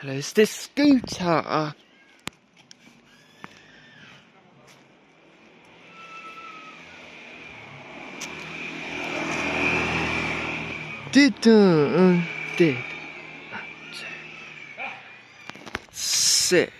Hello, it's this scooter. Did uh, did. Sit.